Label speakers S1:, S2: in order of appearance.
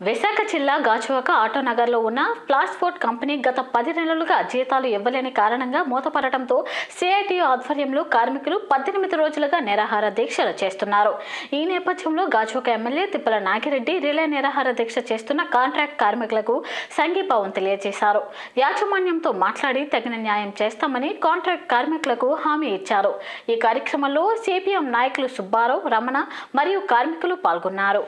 S1: విశాఖ జిల్లా గాజువాక ఆటోనగర్లో ఉన్న ప్లాస్పోర్ట్ కంపెనీ గత పది నెలలుగా జీతాలు ఇవ్వలేని కారణంగా మూతపడటంతో సిఐటియు ఆధ్వర్యంలో కార్మికులు పద్దెనిమిది రోజులుగా నిరాహార దీక్షలు చేస్తున్నారు. ఈ నేపథ్యంలో గాజువాక ఎమ్మెల్యే తిప్పల నాగిరెడ్డి రిలే నిరాహార దీక్ష చేస్తున్న కాంట్రాక్ట్ కార్మికులకు సంఘీభావం తెలియజేశారు. యాజమాన్యంతో మాట్లాడి తగిన న్యాయం చేస్తామని కాంట్రాక్ట్ కార్మికులకు హామీ ఇచ్చారు. ఈ కార్యక్రమంలో సిపిఎం నాయకులు సుబ్బారావు రమణ మరియు కార్మికులు పాల్గొన్నారు.